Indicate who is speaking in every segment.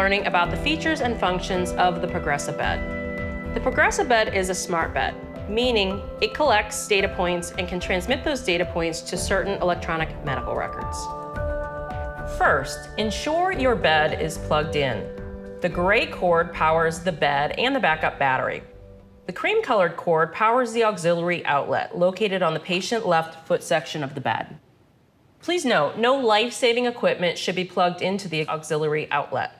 Speaker 1: learning about the features and functions of the Progressa bed. The Progressa bed is a smart bed, meaning it collects data points and can transmit those data points to certain electronic medical records. First, ensure your bed is plugged in. The gray cord powers the bed and the backup battery. The cream colored cord powers the auxiliary outlet located on the patient left foot section of the bed. Please note, no life-saving equipment should be plugged into the auxiliary outlet.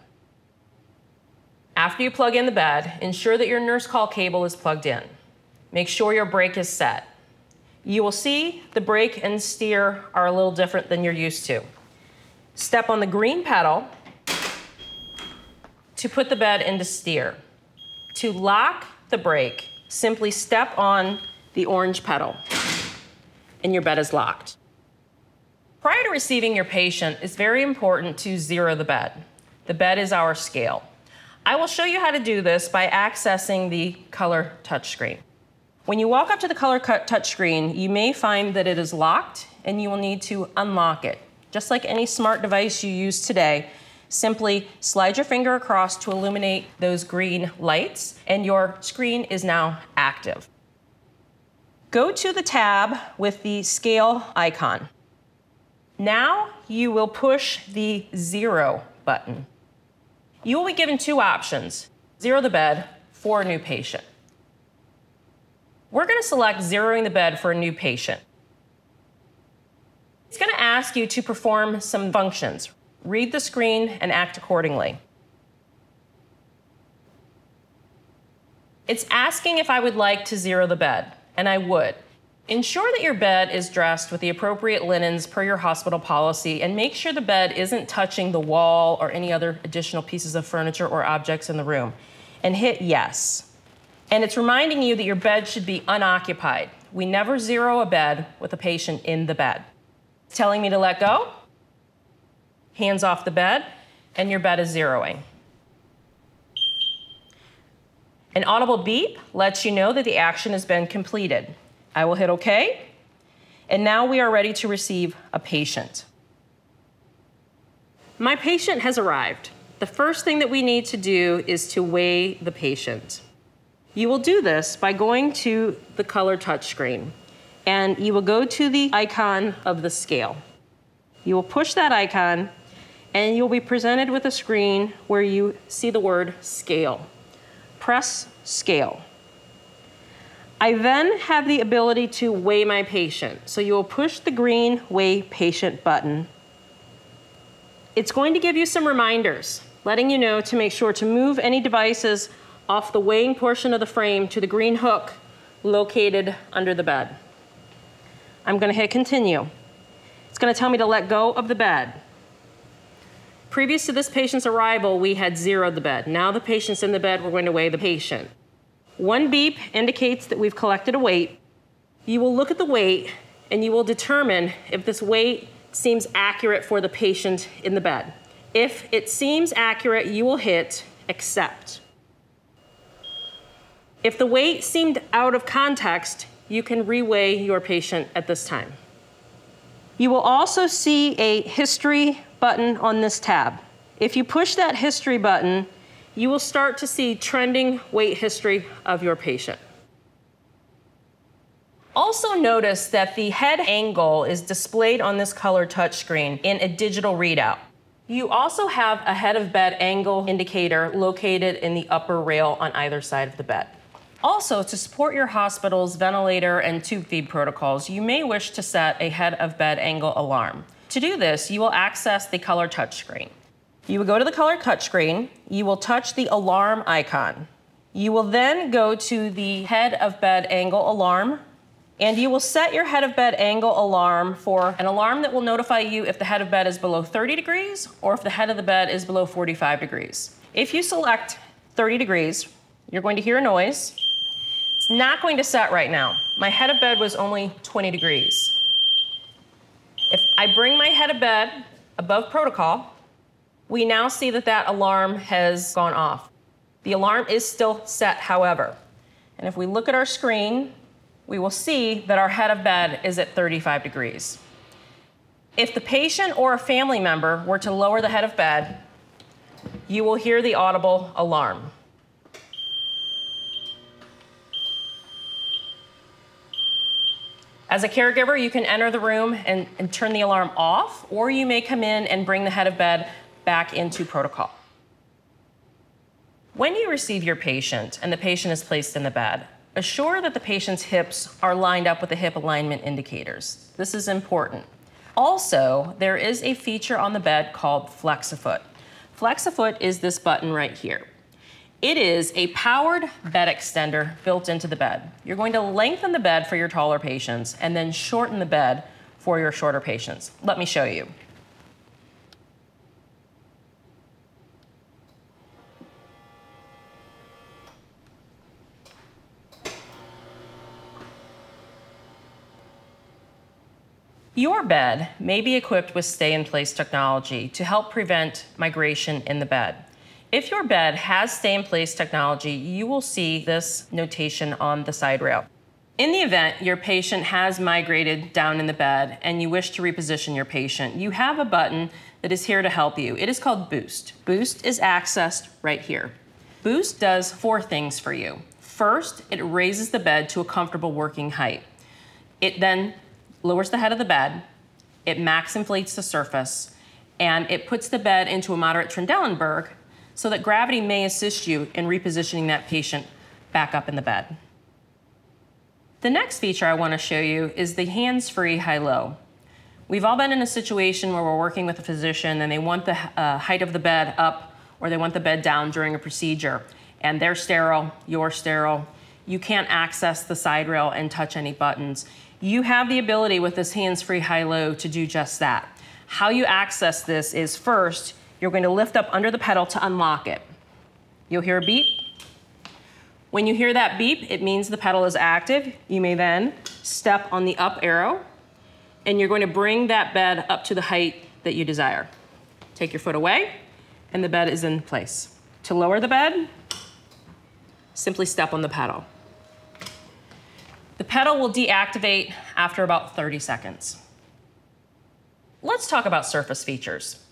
Speaker 1: After you plug in the bed, ensure that your nurse call cable is plugged in. Make sure your brake is set. You will see the brake and steer are a little different than you're used to. Step on the green pedal to put the bed into steer. To lock the brake, simply step on the orange pedal and your bed is locked. Prior to receiving your patient, it's very important to zero the bed. The bed is our scale. I will show you how to do this by accessing the color touchscreen. When you walk up to the color touchscreen, you may find that it is locked and you will need to unlock it. Just like any smart device you use today, simply slide your finger across to illuminate those green lights and your screen is now active. Go to the tab with the scale icon. Now you will push the zero button. You will be given two options, zero the bed for a new patient. We're gonna select zeroing the bed for a new patient. It's gonna ask you to perform some functions. Read the screen and act accordingly. It's asking if I would like to zero the bed, and I would. Ensure that your bed is dressed with the appropriate linens per your hospital policy and make sure the bed isn't touching the wall or any other additional pieces of furniture or objects in the room. And hit yes. And it's reminding you that your bed should be unoccupied. We never zero a bed with a patient in the bed. It's telling me to let go, hands off the bed, and your bed is zeroing. An audible beep lets you know that the action has been completed. I will hit OK. And now we are ready to receive a patient. My patient has arrived. The first thing that we need to do is to weigh the patient. You will do this by going to the color touchscreen and you will go to the icon of the scale. You will push that icon and you'll be presented with a screen where you see the word scale. Press scale. I then have the ability to weigh my patient. So you will push the green weigh patient button. It's going to give you some reminders, letting you know to make sure to move any devices off the weighing portion of the frame to the green hook located under the bed. I'm gonna hit continue. It's gonna tell me to let go of the bed. Previous to this patient's arrival, we had zeroed the bed. Now the patient's in the bed, we're going to weigh the patient. One beep indicates that we've collected a weight. You will look at the weight and you will determine if this weight seems accurate for the patient in the bed. If it seems accurate, you will hit accept. If the weight seemed out of context, you can reweigh your patient at this time. You will also see a history button on this tab. If you push that history button, you will start to see trending weight history of your patient. Also notice that the head angle is displayed on this color touchscreen in a digital readout. You also have a head of bed angle indicator located in the upper rail on either side of the bed. Also, to support your hospital's ventilator and tube feed protocols, you may wish to set a head of bed angle alarm. To do this, you will access the color touchscreen. You will go to the color touchscreen. You will touch the alarm icon. You will then go to the head of bed angle alarm and you will set your head of bed angle alarm for an alarm that will notify you if the head of bed is below 30 degrees or if the head of the bed is below 45 degrees. If you select 30 degrees, you're going to hear a noise. It's not going to set right now. My head of bed was only 20 degrees. If I bring my head of bed above protocol, we now see that that alarm has gone off. The alarm is still set, however. And if we look at our screen, we will see that our head of bed is at 35 degrees. If the patient or a family member were to lower the head of bed, you will hear the audible alarm. As a caregiver, you can enter the room and, and, turn the alarm off, or you may come in and bring the head of bed back into protocol. When you receive your patient and the patient is placed in the bed, assure that the patient's hips are lined up with the hip alignment indicators. This is important. Also, there is a feature on the bed called FlexiFoot. FlexiFoot is this button right here. It is a powered bed extender built into the bed. You're going to lengthen the bed for your taller patients and then shorten the bed for your shorter patients. Let me show you. Your bed may be equipped with stay-in-place technology to help prevent migration in the bed. If your bed has stay-in-place technology, you will see this notation on the side rail. In the event your patient has migrated down in the bed and you wish to reposition your patient, you have a button that is here to help you. It is called Boost. Boost is accessed right here. Boost does four things for you. First, it raises the bed to a comfortable working height. It then lowers the head of the bed, it max inflates the surface, and it puts the bed into a moderate Trendelenburg so that gravity may assist you in repositioning that patient back up in the bed. The next feature I want to show you is the hands-free high-low. We've all been in a situation where we're working with a physician and they want the uh, height of the bed up or they want the bed down during a procedure and they're sterile, you're sterile, you can't access the side rail and touch any buttons. You have the ability with this hands-free high-low to do just that. How you access this is first, you're going to lift up under the pedal to unlock it. You'll hear a beep. When you hear that beep, it means the pedal is active. You may then step on the up arrow and you're going to bring that bed up to the height that you desire. Take your foot away and the bed is in place. To lower the bed, simply step on the pedal. The pedal will deactivate after about 30 seconds. Let's talk about surface features.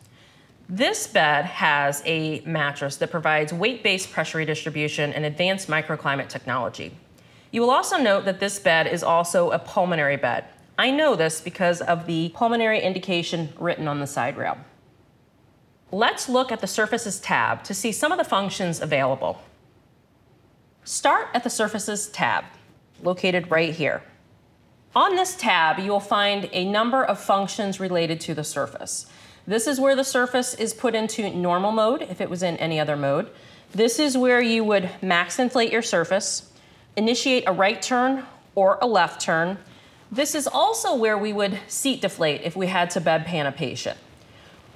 Speaker 1: This bed has a mattress that provides weight-based pressure redistribution and advanced microclimate technology. You will also note that this bed is also a pulmonary bed. I know this because of the pulmonary indication written on the side rail. Let's look at the Surfaces tab to see some of the functions available. Start at the Surfaces tab, located right here. On this tab, you will find a number of functions related to the surface. This is where the surface is put into normal mode if it was in any other mode. This is where you would max inflate your surface, initiate a right turn or a left turn. This is also where we would seat deflate if we had to bed pan a patient.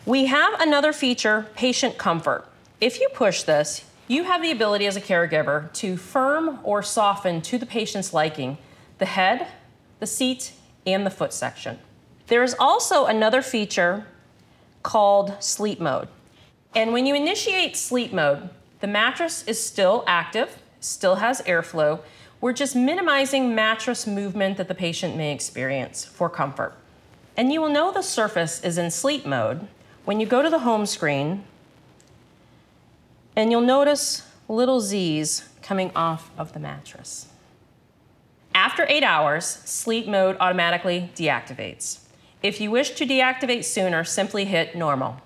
Speaker 1: We have another feature, patient comfort. If you push this, you have the ability as a caregiver to firm or soften to the patient's liking the head, the seat, and the foot section. There is also another feature called sleep mode. And when you initiate sleep mode, the mattress is still active, still has airflow. We're just minimizing mattress movement that the patient may experience for comfort. And you will know the surface is in sleep mode when you go to the home screen and you'll notice little Z's coming off of the mattress. After eight hours, sleep mode automatically deactivates. If you wish to deactivate sooner, simply hit normal.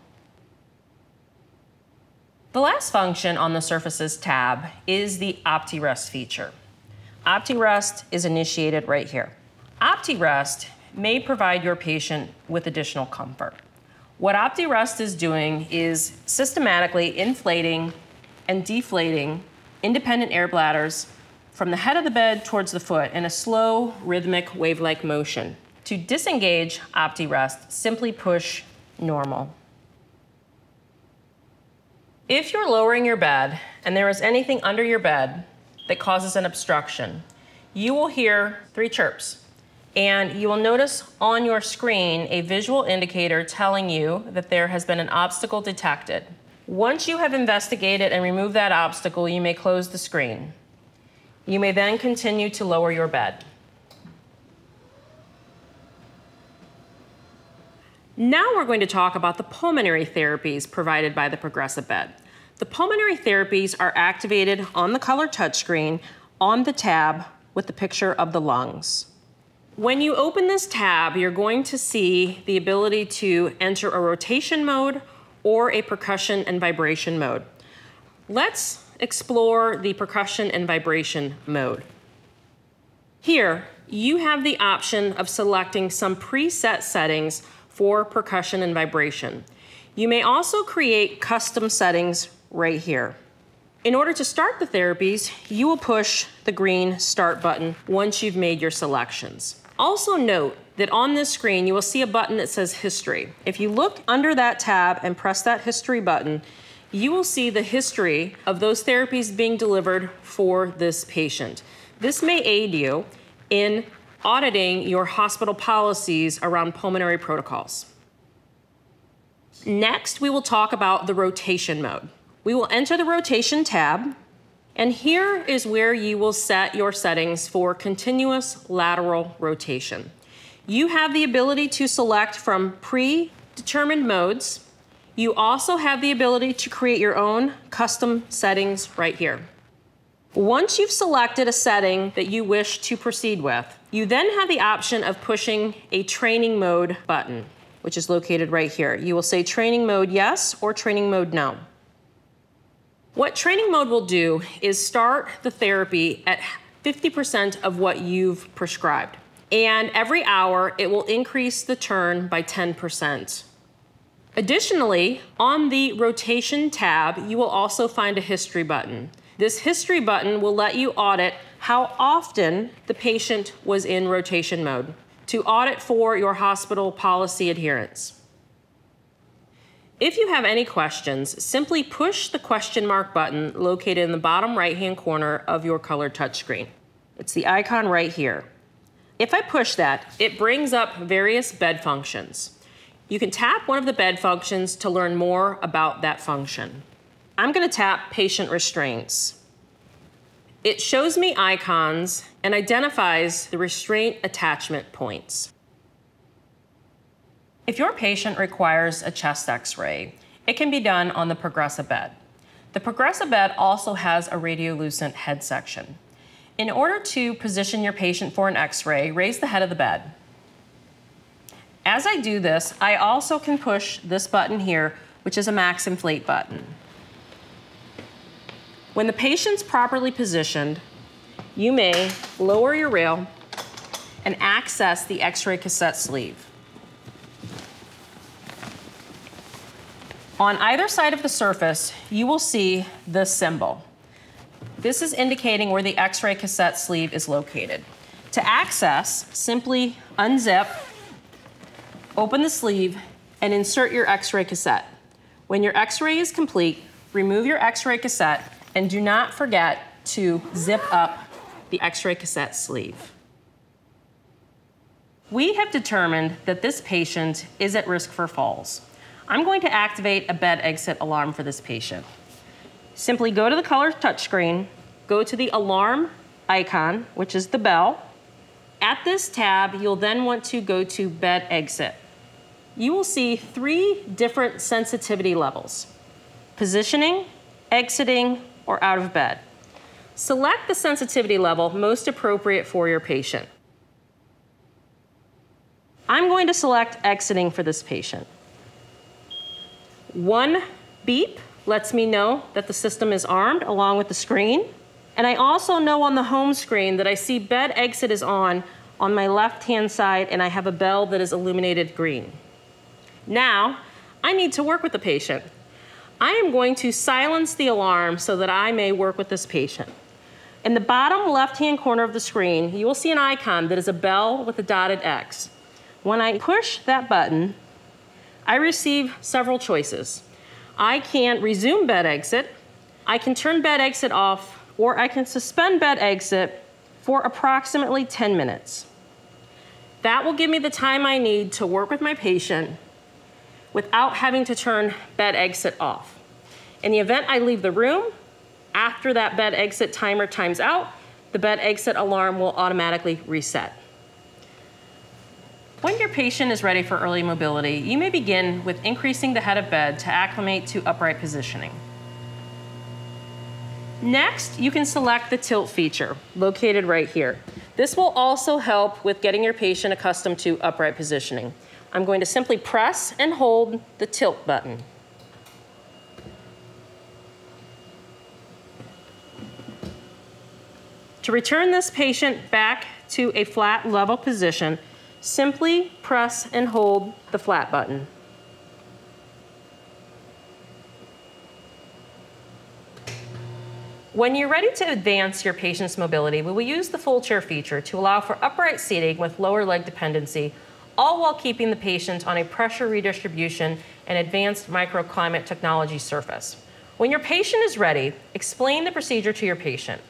Speaker 1: The last function on the Surfaces tab is the OptiRest feature. OptiRest is initiated right here. OptiRest may provide your patient with additional comfort. What OptiRest is doing is systematically inflating and deflating independent air bladders from the head of the bed towards the foot in a slow, rhythmic, wave-like motion. To disengage OptiRest, simply push normal. If you're lowering your bed and there is anything under your bed that causes an obstruction, you will hear three chirps. And you will notice on your screen a visual indicator telling you that there has been an obstacle detected. Once you have investigated and removed that obstacle, you may close the screen. You may then continue to lower your bed. Now we're going to talk about the pulmonary therapies provided by the Progressa bed. The pulmonary therapies are activated on the color touchscreen on the tab with the picture of the lungs. When you open this tab, you're going to see the ability to enter a rotation mode or a percussion and vibration mode. Let's explore the percussion and vibration mode. Here, you have the option of selecting some preset settings for percussion and vibration. You may also create custom settings right here. In order to start the therapies, you will push the green start button once you've made your selections. Also note that on this screen, you will see a button that says history. If you look under that tab and press that history button, you will see the history of those therapies being delivered for this patient. This may aid you in auditing your hospital policies around pulmonary protocols. Next, we will talk about the rotation mode. We will enter the rotation tab, and here is where you will set your settings for continuous lateral rotation. You have the ability to select from predetermined modes. You also have the ability to create your own custom settings right here. Once you've selected a setting that you wish to proceed with, you then have the option of pushing a training mode button, which is located right here. You will say training mode yes or training mode no. What training mode will do is start the therapy at 50% of what you've prescribed. And every hour, it will increase the turn by 10%. Additionally, on the rotation tab, you will also find a history button. This history button will let you audit how often the patient was in rotation mode to audit for your hospital policy adherence. If you have any questions, simply push the question mark button located in the bottom right-hand corner of your color touchscreen. It's the icon right here. If I push that, it brings up various bed functions. You can tap one of the bed functions to learn more about that function. I'm gonna tap patient restraints. It shows me icons and identifies the restraint attachment points. If your patient requires a chest x-ray, it can be done on the Progressa bed. The Progressa bed also has a radiolucent head section. In order to position your patient for an x-ray, raise the head of the bed. As I do this, I also can push this button here, which is a max inflate button. When the patient's properly positioned, you may lower your rail and access the x-ray cassette sleeve. On either side of the surface, you will see this symbol. This is indicating where the X-ray cassette sleeve is located. To access, simply unzip, open the sleeve, and insert your X-ray cassette. When your X-ray is complete, remove your X-ray cassette and do not forget to zip up the X-ray cassette sleeve. We have determined that this patient is at risk for falls. I'm going to activate a bed exit alarm for this patient. Simply go to the color touchscreen, go to the alarm icon, which is the bell. At this tab, you'll then want to go to bed exit. You will see three different sensitivity levels, positioning, exiting, or out of bed. Select the sensitivity level most appropriate for your patient. I'm going to select exiting for this patient. One beep lets me know that the system is armed along with the screen. And I also know on the home screen that I see bed exit is on on my left-hand side and I have a bell that is illuminated green. Now, I need to work with the patient. I am going to silence the alarm so that I may work with this patient. In the bottom left-hand corner of the screen, you will see an icon that is a bell with a dotted X. When I push that button, I receive several choices. I can resume bed exit, I can turn bed exit off, or I can suspend bed exit for approximately 10 minutes. That will give me the time I need to work with my patient without having to turn bed exit off. In the event I leave the room, after that bed exit timer times out, the bed exit alarm will automatically reset. When your patient is ready for early mobility, you may begin with increasing the head of bed to acclimate to upright positioning. Next, you can select the tilt feature located right here. This will also help with getting your patient accustomed to upright positioning. I'm going to simply press and hold the tilt button. To return this patient back to a flat level position, simply press and hold the flat button. When you're ready to advance your patient's mobility, we will use the full chair feature to allow for upright seating with lower leg dependency, all while keeping the patient on a pressure redistribution and advanced microclimate technology surface. When your patient is ready, explain the procedure to your patient.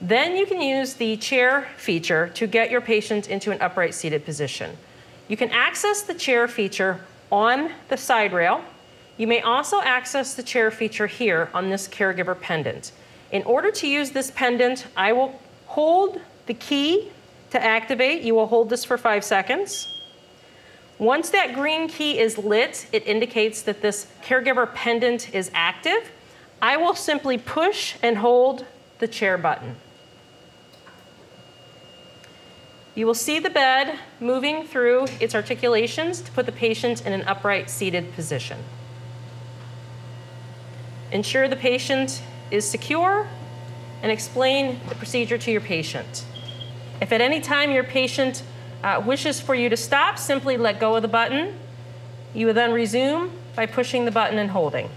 Speaker 1: Then you can use the chair feature to get your patient into an upright seated position. You can access the chair feature on the side rail. You may also access the chair feature here on this caregiver pendant. In order to use this pendant, I will hold the key to activate. You will hold this for five seconds. Once that green key is lit, it indicates that this caregiver pendant is active. I will simply push and hold the chair button. You will see the bed moving through its articulations to put the patient in an upright seated position. Ensure the patient is secure and explain the procedure to your patient. If at any time your patient uh, wishes for you to stop, simply let go of the button. You will then resume by pushing the button and holding.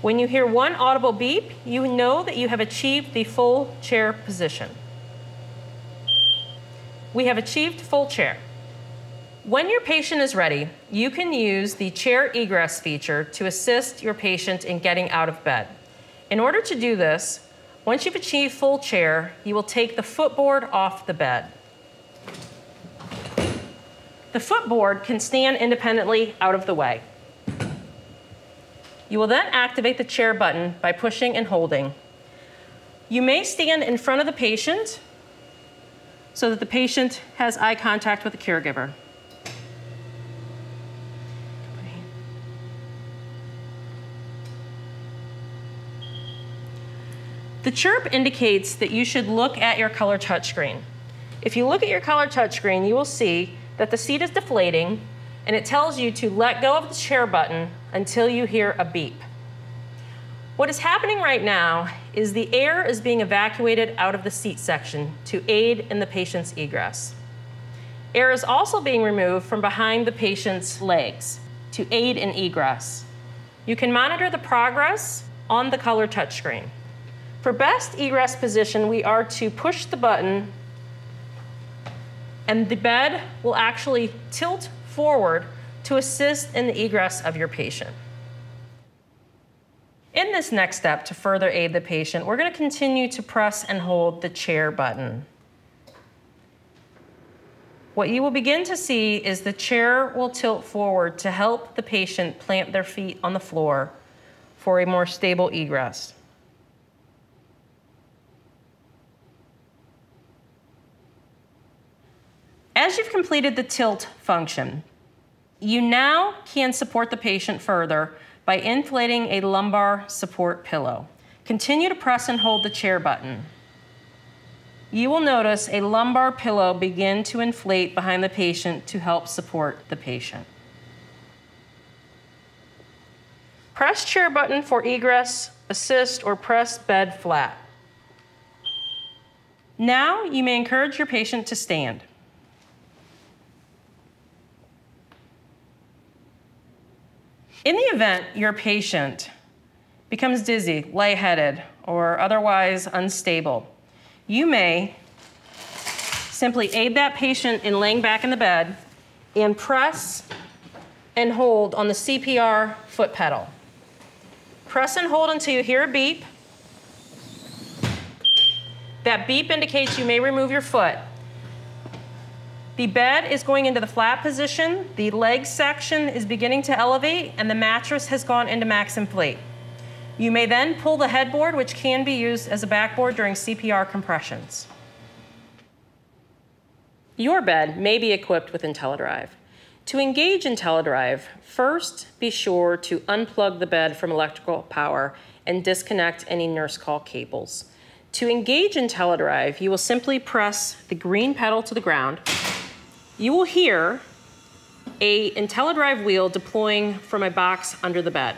Speaker 1: When you hear one audible beep, you know that you have achieved the full chair position. We have achieved full chair. When your patient is ready, you can use the chair egress feature to assist your patient in getting out of bed. In order to do this, once you've achieved full chair, you will take the footboard off the bed. The footboard can stand independently out of the way. You will then activate the chair button by pushing and holding. You may stand in front of the patient so that the patient has eye contact with the caregiver. The chirp indicates that you should look at your color touchscreen. If you look at your color touchscreen, you will see that the seat is deflating and it tells you to let go of the chair button until you hear a beep. What is happening right now is the air is being evacuated out of the seat section to aid in the patient's egress. Air is also being removed from behind the patient's legs to aid in egress. You can monitor the progress on the color touchscreen. For best egress position, we are to push the button and the bed will actually tilt forward to assist in the egress of your patient. In this next step, to further aid the patient, we're going to continue to press and hold the chair button. What you will begin to see is the chair will tilt forward to help the patient plant their feet on the floor for a more stable egress. As you've completed the tilt function, you now can support the patient further by inflating a lumbar support pillow. Continue to press and hold the chair button. You will notice a lumbar pillow begin to inflate behind the patient to help support the patient. Press chair button for egress, assist, or press bed flat. Now you may encourage your patient to stand. In the event your patient becomes dizzy, lightheaded, or otherwise unstable, you may simply aid that patient in laying back in the bed and press and hold on the CPR foot pedal. Press and hold until you hear a beep. That beep indicates you may remove your foot. The bed is going into the flat position, the leg section is beginning to elevate, and the mattress has gone into max inflate. You may then pull the headboard, which can be used as a backboard during CPR compressions. Your bed may be equipped with IntelliDrive. To engage IntelliDrive, first be sure to unplug the bed from electrical power and disconnect any nurse call cables. To engage IntelliDrive, you will simply press the green pedal to the ground. You will hear a IntelliDrive wheel deploying from a box under the bed.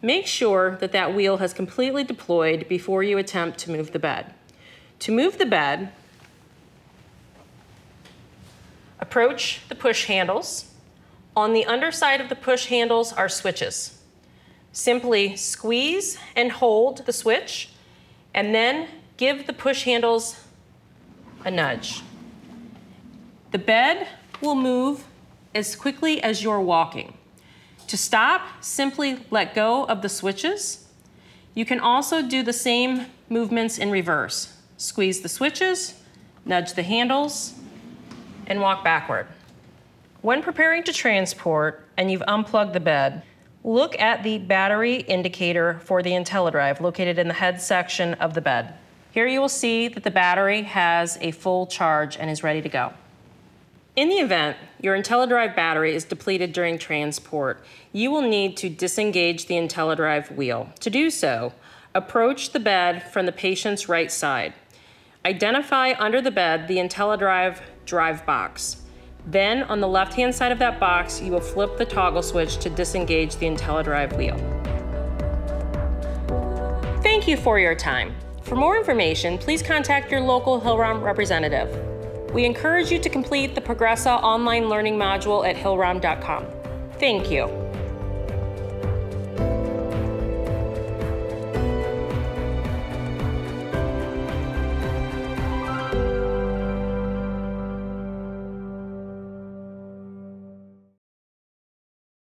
Speaker 1: Make sure that that wheel has completely deployed before you attempt to move the bed. To move the bed, approach the push handles. On the underside of the push handles are switches. Simply squeeze and hold the switch and then give the push handles a nudge. The bed will move as quickly as you're walking. To stop, simply let go of the switches. You can also do the same movements in reverse. Squeeze the switches, nudge the handles, and walk backward. When preparing to transport and you've unplugged the bed, Look at the battery indicator for the IntelliDrive located in the head section of the bed. Here you will see that the battery has a full charge and is ready to go. In the event your IntelliDrive battery is depleted during transport, you will need to disengage the IntelliDrive wheel. To do so, approach the bed from the patient's right side. Identify under the bed the IntelliDrive drive box. Then on the left-hand side of that box, you will flip the toggle switch to disengage the IntelliDrive wheel. Thank you for your time. For more information, please contact your local Hillrom representative. We encourage you to complete the Progressa online learning module at hillrom.com. Thank you.